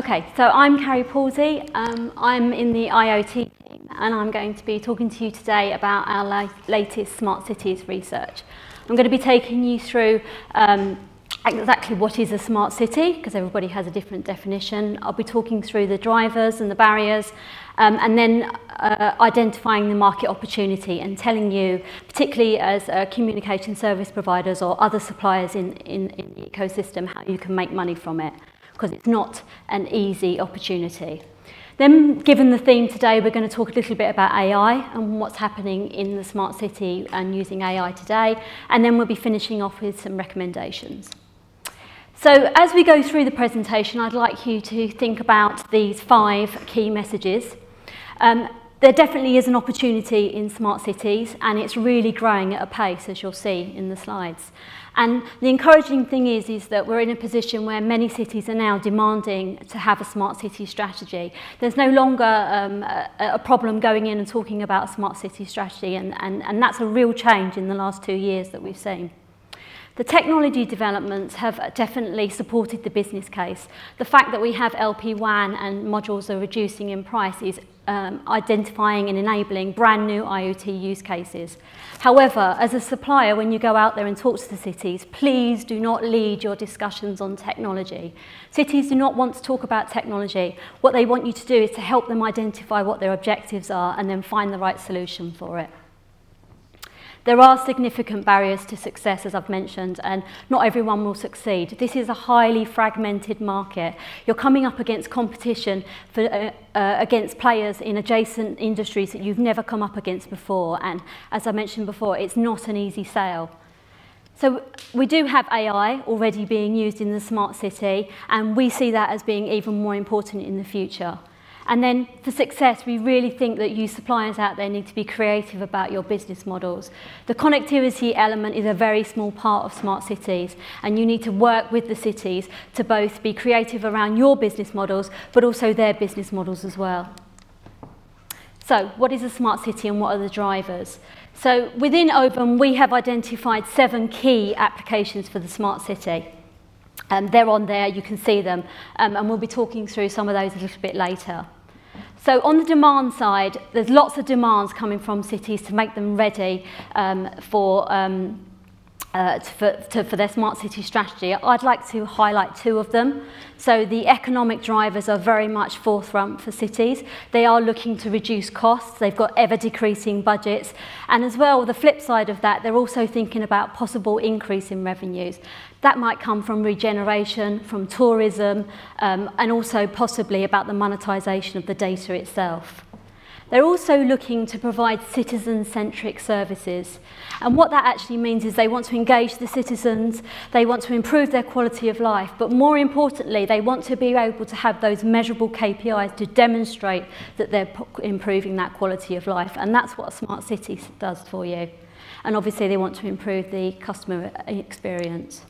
Okay, so I'm Carrie Pawsey. Um, I'm in the IoT team and I'm going to be talking to you today about our la latest smart cities research. I'm going to be taking you through um, exactly what is a smart city because everybody has a different definition. I'll be talking through the drivers and the barriers um, and then uh, identifying the market opportunity and telling you, particularly as uh, communication service providers or other suppliers in, in, in the ecosystem, how you can make money from it because it's not an easy opportunity. Then, given the theme today, we're going to talk a little bit about AI and what's happening in the smart city and using AI today. And then we'll be finishing off with some recommendations. So as we go through the presentation, I'd like you to think about these five key messages. Um, there definitely is an opportunity in smart cities and it's really growing at a pace, as you'll see in the slides. And the encouraging thing is, is that we're in a position where many cities are now demanding to have a smart city strategy. There's no longer um, a, a problem going in and talking about a smart city strategy, and, and, and that's a real change in the last two years that we've seen. The technology developments have definitely supported the business case. The fact that we have LP WAN and modules are reducing in price is um, identifying and enabling brand new IoT use cases. However, as a supplier, when you go out there and talk to the cities, please do not lead your discussions on technology. Cities do not want to talk about technology. What they want you to do is to help them identify what their objectives are and then find the right solution for it. There are significant barriers to success, as I've mentioned, and not everyone will succeed. This is a highly fragmented market. You're coming up against competition for, uh, uh, against players in adjacent industries that you've never come up against before. And as I mentioned before, it's not an easy sale. So we do have AI already being used in the smart city, and we see that as being even more important in the future. And then for success, we really think that you suppliers out there need to be creative about your business models. The connectivity element is a very small part of smart cities, and you need to work with the cities to both be creative around your business models, but also their business models as well. So what is a smart city and what are the drivers? So within Ovum, we have identified seven key applications for the smart city. Um, they're on there, you can see them, um, and we'll be talking through some of those a little bit later. So on the demand side, there's lots of demands coming from cities to make them ready um, for, um, uh, to, for, to, for their smart city strategy. I'd like to highlight two of them. So the economic drivers are very much forefront for cities. They are looking to reduce costs. They've got ever decreasing budgets. And as well, the flip side of that, they're also thinking about possible increase in revenues. That might come from regeneration, from tourism, um, and also possibly about the monetisation of the data itself. They're also looking to provide citizen-centric services. And what that actually means is they want to engage the citizens, they want to improve their quality of life, but more importantly, they want to be able to have those measurable KPIs to demonstrate that they're improving that quality of life. And that's what a smart city does for you. And obviously they want to improve the customer uh, experience.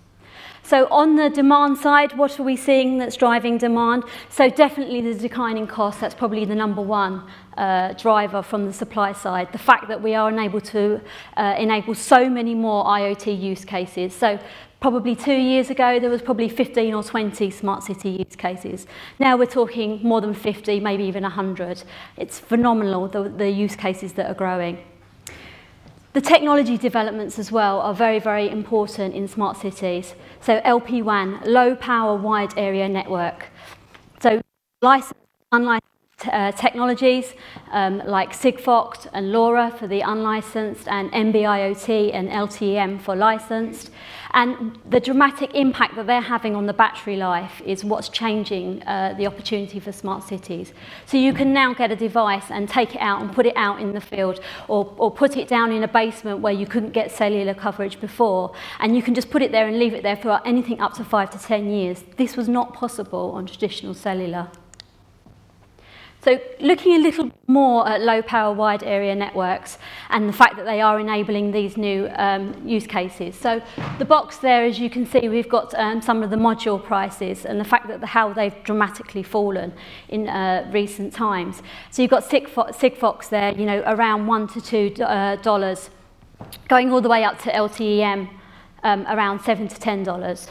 So on the demand side, what are we seeing that's driving demand? So definitely the declining cost, that's probably the number one uh, driver from the supply side. The fact that we are unable to uh, enable so many more IoT use cases. So probably two years ago, there was probably 15 or 20 smart city use cases. Now we're talking more than 50, maybe even 100. It's phenomenal, the, the use cases that are growing. The technology developments as well are very, very important in smart cities. So LP WAN, low power wide area network. So licensed, unlicensed uh, technologies um, like Sigfox and LoRa for the unlicensed and NB-IoT and LTE-M for licensed. And the dramatic impact that they're having on the battery life is what's changing uh, the opportunity for smart cities. So you can now get a device and take it out and put it out in the field or, or put it down in a basement where you couldn't get cellular coverage before. And you can just put it there and leave it there for anything up to five to 10 years. This was not possible on traditional cellular. So looking a little more at low power wide area networks and the fact that they are enabling these new um, use cases. So the box there, as you can see, we've got um, some of the module prices and the fact that the, how they've dramatically fallen in uh, recent times. So you've got Sigfox, Sigfox there, you know, around one to two uh, dollars, going all the way up to LTE-M um, around seven to ten dollars.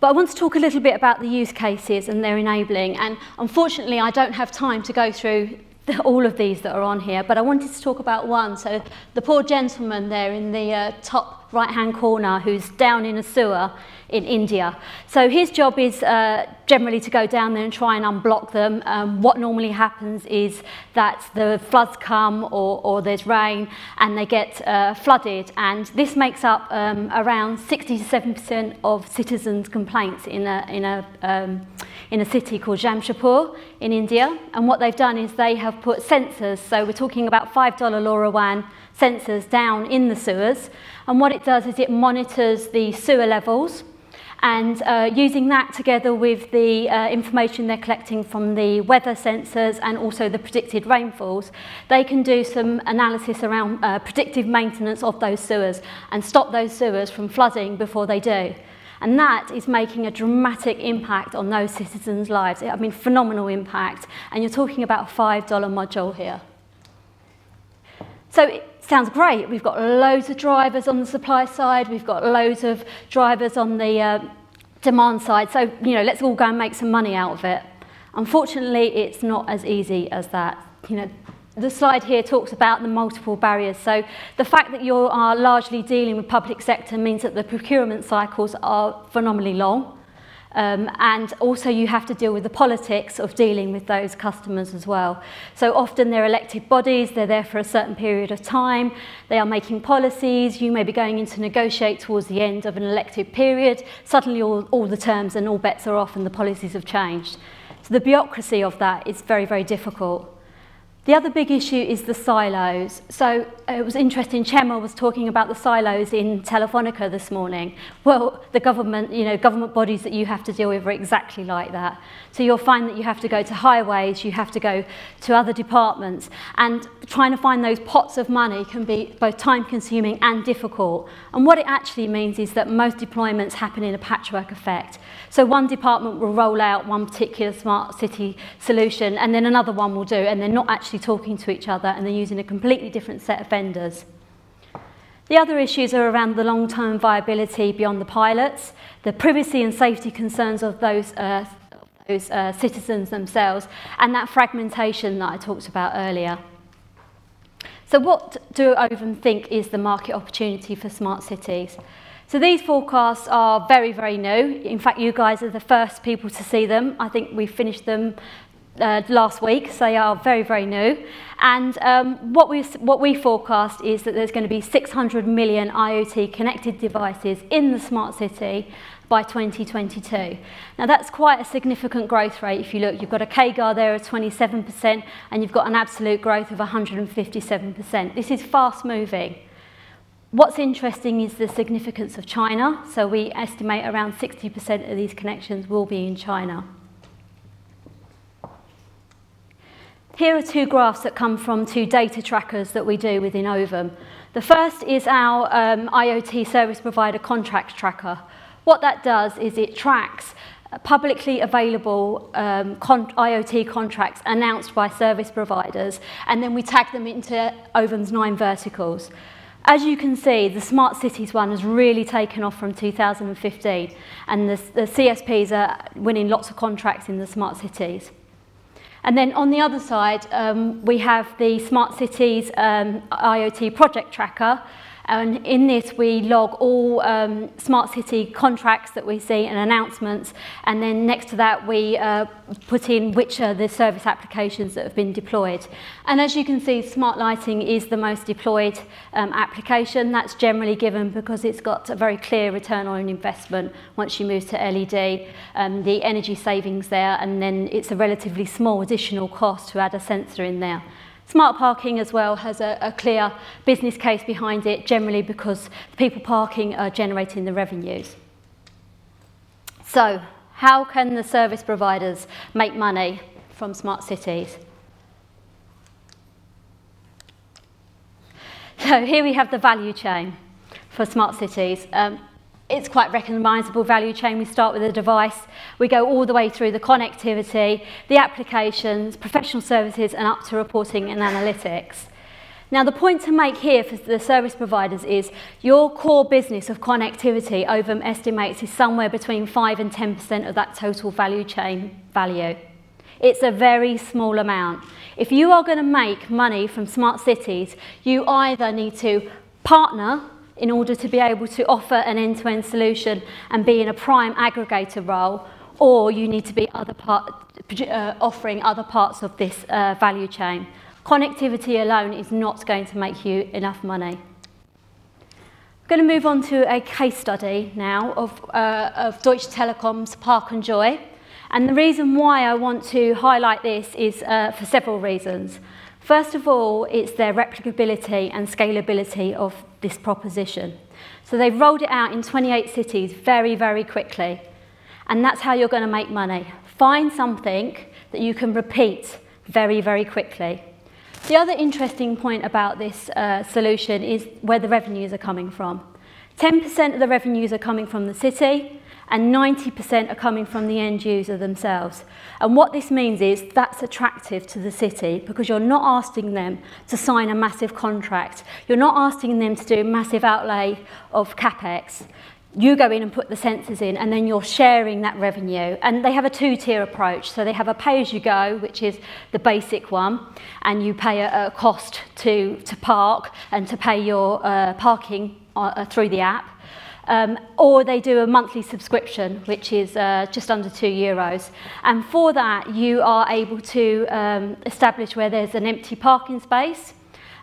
But I want to talk a little bit about the use cases and their enabling. And unfortunately, I don't have time to go through all of these that are on here, but I wanted to talk about one. So the poor gentleman there in the uh, top right-hand corner who's down in a sewer in India. So his job is uh, generally to go down there and try and unblock them. Um, what normally happens is that the floods come or, or there's rain and they get uh, flooded and this makes up um, around 60 to 7% of citizens' complaints in a, in a, um, in a city called Jamshedpur in India. And what they've done is they have put sensors, so we're talking about $5 LoRaWAN sensors down in the sewers. And what it does is it monitors the sewer levels and uh, using that together with the uh, information they're collecting from the weather sensors and also the predicted rainfalls, they can do some analysis around uh, predictive maintenance of those sewers and stop those sewers from flooding before they do. And that is making a dramatic impact on those citizens' lives. I mean, phenomenal impact. And you're talking about a $5 module here. So it sounds great. We've got loads of drivers on the supply side. We've got loads of drivers on the uh, demand side. So, you know, let's all go and make some money out of it. Unfortunately, it's not as easy as that. You know, the slide here talks about the multiple barriers. So the fact that you are largely dealing with public sector means that the procurement cycles are phenomenally long. Um, and also you have to deal with the politics of dealing with those customers as well. So often they're elected bodies, they're there for a certain period of time, they are making policies, you may be going in to negotiate towards the end of an elected period, suddenly all, all the terms and all bets are off and the policies have changed. So the bureaucracy of that is very, very difficult. The other big issue is the silos. So uh, it was interesting, Chema was talking about the silos in Telefonica this morning. Well, the government, you know, government bodies that you have to deal with are exactly like that. So you'll find that you have to go to highways, you have to go to other departments, and trying to find those pots of money can be both time consuming and difficult. And what it actually means is that most deployments happen in a patchwork effect. So one department will roll out one particular smart city solution, and then another one will do, and they're not actually talking to each other, and they're using a completely different set of vendors. The other issues are around the long-term viability beyond the pilots, the privacy and safety concerns of those, uh, those uh, citizens themselves, and that fragmentation that I talked about earlier. So what do Ovum think is the market opportunity for smart cities? So these forecasts are very, very new. In fact, you guys are the first people to see them. I think we finished them uh, last week, so they are very, very new. And um, what, we, what we forecast is that there's going to be 600 million IoT connected devices in the smart city by 2022. Now that's quite a significant growth rate if you look. You've got a CAGR there of 27% and you've got an absolute growth of 157%. This is fast moving. What's interesting is the significance of China. So we estimate around 60% of these connections will be in China. Here are two graphs that come from two data trackers that we do within Ovum. The first is our um, IoT service provider contract tracker. What that does is it tracks publicly available um, con IoT contracts announced by service providers, and then we tag them into Ovum's nine verticals. As you can see, the Smart Cities one has really taken off from 2015, and the, the CSPs are winning lots of contracts in the Smart Cities. And then on the other side, um, we have the Smart Cities um, IoT project tracker, And in this, we log all um, smart city contracts that we see and announcements. And then next to that, we uh, put in which are the service applications that have been deployed. And as you can see, smart lighting is the most deployed um, application. That's generally given because it's got a very clear return on investment once you move to LED. Um, the energy savings there, and then it's a relatively small additional cost to add a sensor in there. Smart parking as well has a, a clear business case behind it, generally because the people parking are generating the revenues. So, how can the service providers make money from smart cities? So here we have the value chain for smart cities. Um, it's quite recognisable value chain. We start with a device, we go all the way through the connectivity, the applications, professional services, and up to reporting and analytics. Now, the point to make here for the service providers is your core business of connectivity over estimates is somewhere between 5 and 10% of that total value chain value. It's a very small amount. If you are going to make money from smart cities, you either need to partner in order to be able to offer an end-to-end -end solution and be in a prime aggregator role, or you need to be other part, uh, offering other parts of this uh, value chain. Connectivity alone is not going to make you enough money. I'm going to move on to a case study now of, uh, of Deutsche Telekom's Park and Joy. And the reason why I want to highlight this is uh, for several reasons. First of all, it's their replicability and scalability of this proposition. So they've rolled it out in 28 cities very, very quickly. And that's how you're going to make money. Find something that you can repeat very, very quickly. The other interesting point about this uh, solution is where the revenues are coming from. 10% of the revenues are coming from the city and 90% are coming from the end user themselves. And what this means is that's attractive to the city because you're not asking them to sign a massive contract. You're not asking them to do massive outlay of capex you go in and put the sensors in and then you're sharing that revenue and they have a two-tier approach so they have a pay-as-you-go which is the basic one and you pay a, a cost to, to park and to pay your uh, parking uh, through the app um, or they do a monthly subscription, which is uh, just under two euros. And for that, you are able to um, establish where there's an empty parking space,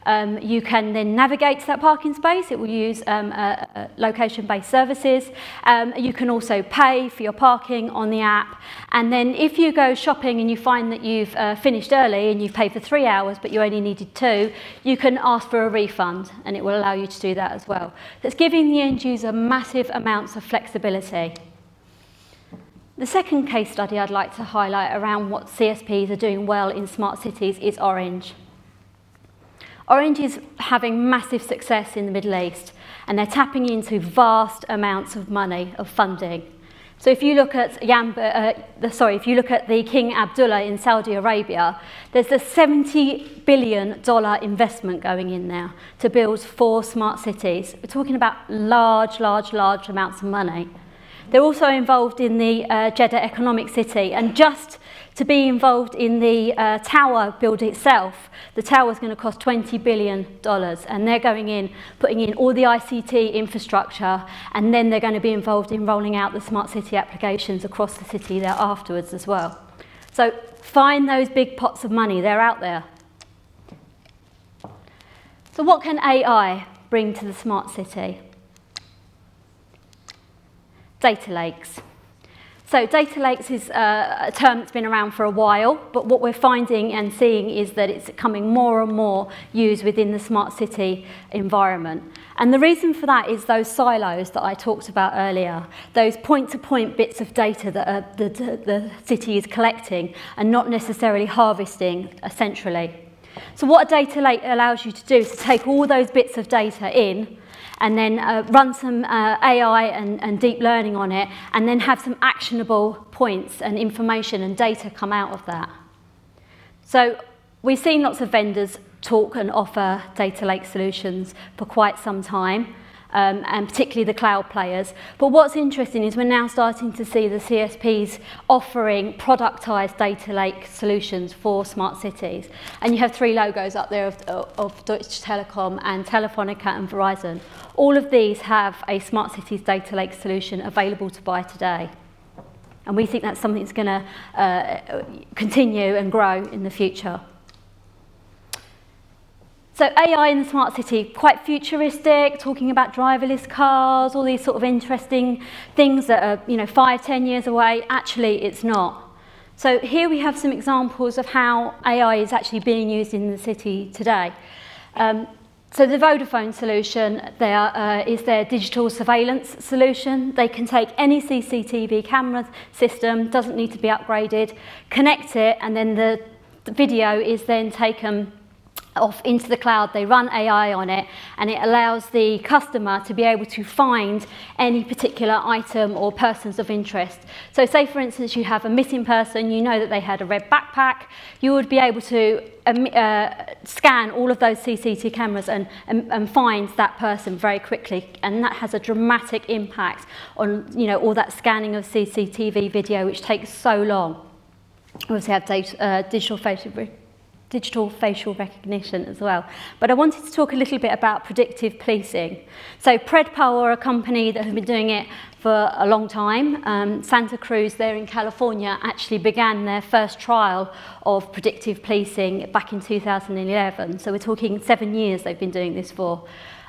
Um, you can then navigate to that parking space. It will use um, uh, location-based services. Um, you can also pay for your parking on the app. And then if you go shopping and you find that you've uh, finished early and you've paid for three hours, but you only needed two, you can ask for a refund and it will allow you to do that as well. That's giving the end user massive amounts of flexibility. The second case study I'd like to highlight around what CSPs are doing well in smart cities is Orange. Orange is having massive success in the Middle East and they're tapping into vast amounts of money, of funding. So if you look at Yanbu, uh, the, sorry, if you look at the King Abdullah in Saudi Arabia, there's a 70 billion dollar investment going in there to build four smart cities. We're talking about large, large, large amounts of money. They're also involved in the uh, Jeddah Economic City. And just to be involved in the uh, tower build itself, the tower is going to cost $20 billion. And they're going in, putting in all the ICT infrastructure, and then they're going to be involved in rolling out the smart city applications across the city there afterwards as well. So find those big pots of money, they're out there. So what can AI bring to the smart city? Data lakes. So data lakes is uh, a term that's been around for a while, but what we're finding and seeing is that it's coming more and more used within the smart city environment. And the reason for that is those silos that I talked about earlier, those point-to-point -point bits of data that uh, the, the city is collecting and not necessarily harvesting centrally. So what a data lake allows you to do is to take all those bits of data in and then uh, run some uh, AI and, and deep learning on it, and then have some actionable points and information and data come out of that. So we've seen lots of vendors talk and offer data lake solutions for quite some time um, and particularly the cloud players. But what's interesting is we're now starting to see the CSPs offering productized data lake solutions for smart cities. And you have three logos up there of, of Deutsche Telekom and Telefonica and Verizon. All of these have a smart cities data lake solution available to buy today. And we think that's something that's going to uh, continue and grow in the future. So AI in the smart city, quite futuristic, talking about driverless cars, all these sort of interesting things that are, you know, five, ten years away. Actually, it's not. So here we have some examples of how AI is actually being used in the city today. Um, so the Vodafone solution there, uh, is their digital surveillance solution. They can take any CCTV camera system, doesn't need to be upgraded, connect it, and then the, the video is then taken off into the cloud, they run AI on it, and it allows the customer to be able to find any particular item or persons of interest. So say, for instance, you have a missing person, you know that they had a red backpack, you would be able to um, uh, scan all of those CCTV cameras and, and, and find that person very quickly, and that has a dramatic impact on you know, all that scanning of CCTV video, which takes so long. Also have data, uh, digital facial digital facial recognition as well. But I wanted to talk a little bit about predictive policing. So Predpol are a company that have been doing it for a long time. Um, Santa Cruz there in California actually began their first trial of predictive policing back in 2011. So we're talking seven years they've been doing this for.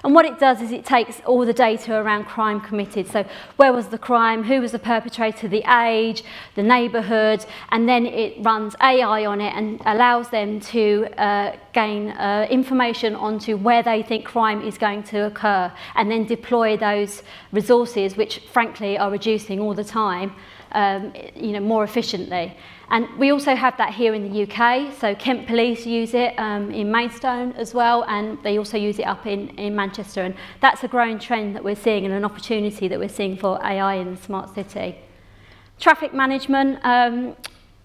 And what it does is it takes all the data around crime committed. So where was the crime, who was the perpetrator, the age, the neighbourhood, and then it runs AI on it and allows them to uh, gain uh, information onto where they think crime is going to occur and then deploy those resources, which frankly are reducing all the time, um, you know, more efficiently. And we also have that here in the UK. So Kent Police use it um, in Maidstone as well, and they also use it up in, in Manchester. And that's a growing trend that we're seeing and an opportunity that we're seeing for AI in the smart city. Traffic management, um,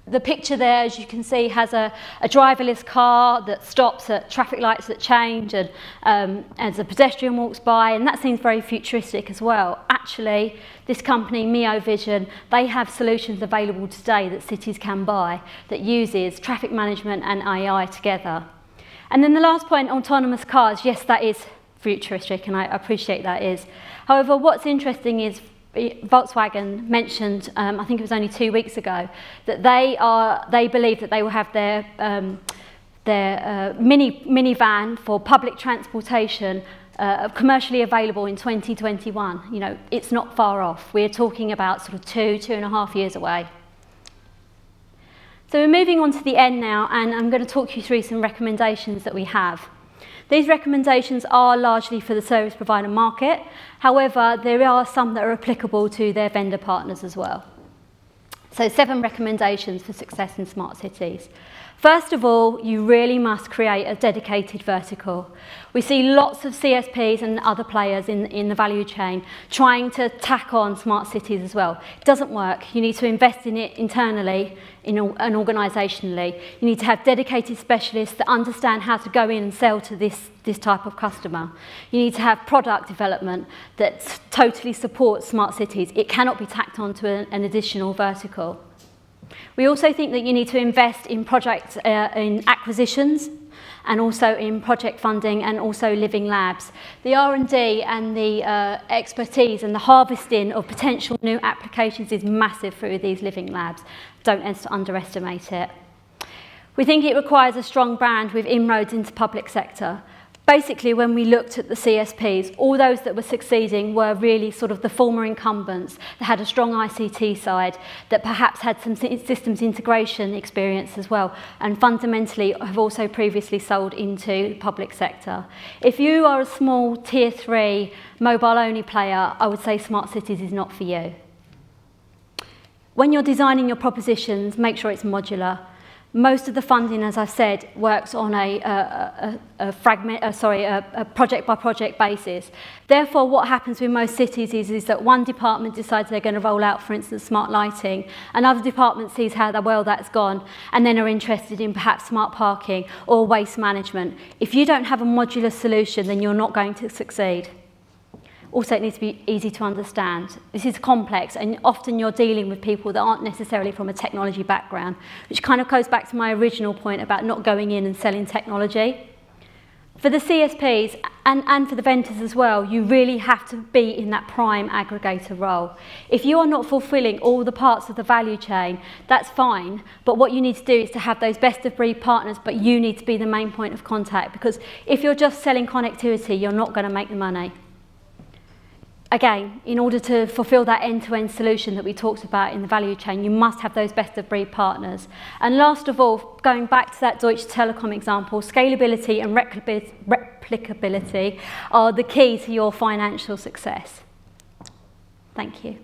the picture there, as you can see, has a, a driverless car that stops at traffic lights that change and um, as a pedestrian walks by, and that seems very futuristic as well. Actually, this company, Miovision, they have solutions available today that cities can buy that uses traffic management and AI together. And then the last point, autonomous cars, yes, that is futuristic, and I appreciate that is. However, what's interesting is Volkswagen mentioned, um, I think it was only two weeks ago, that they are they believe that they will have their um, their uh, mini minivan for public transportation uh, commercially available in 2021. You know, it's not far off. We're talking about sort of two, two and a half years away. So we're moving on to the end now, and I'm going to talk you through some recommendations that we have. These recommendations are largely for the service provider market. However, there are some that are applicable to their vendor partners as well. So seven recommendations for success in smart cities. First of all, you really must create a dedicated vertical. We see lots of CSPs and other players in, in the value chain trying to tack on smart cities as well. It doesn't work. You need to invest in it internally in, and organisationally. You need to have dedicated specialists that understand how to go in and sell to this, this type of customer. You need to have product development that totally supports smart cities. It cannot be tacked onto an, an additional vertical. We also think that you need to invest in project uh, in acquisitions and also in project funding and also living labs. The R&D and the uh, expertise and the harvesting of potential new applications is massive through these living labs. Don't underestimate it. We think it requires a strong brand with inroads into public sector. Basically, when we looked at the CSPs, all those that were succeeding were really sort of the former incumbents that had a strong ICT side, that perhaps had some systems integration experience as well, and fundamentally have also previously sold into the public sector. If you are a small tier three mobile-only player, I would say smart cities is not for you. When you're designing your propositions, make sure it's modular. Most of the funding, as I said, works on a, a, a, a fragment, uh, sorry, a, project by project basis. Therefore, what happens with most cities is, is that one department decides they're going to roll out, for instance, smart lighting. Another department sees how well that's gone and then are interested in perhaps smart parking or waste management. If you don't have a modular solution, then you're not going to succeed. Also, it needs to be easy to understand. This is complex, and often you're dealing with people that aren't necessarily from a technology background, which kind of goes back to my original point about not going in and selling technology. For the CSPs and, and for the vendors as well, you really have to be in that prime aggregator role. If you are not fulfilling all the parts of the value chain, that's fine, but what you need to do is to have those best of breed partners, but you need to be the main point of contact, because if you're just selling connectivity, you're not going to make the money again, in order to fulfill that end-to-end -end solution that we talked about in the value chain, you must have those best-of-breed partners. And last of all, going back to that Deutsche Telekom example, scalability and replicability are the key to your financial success. Thank you.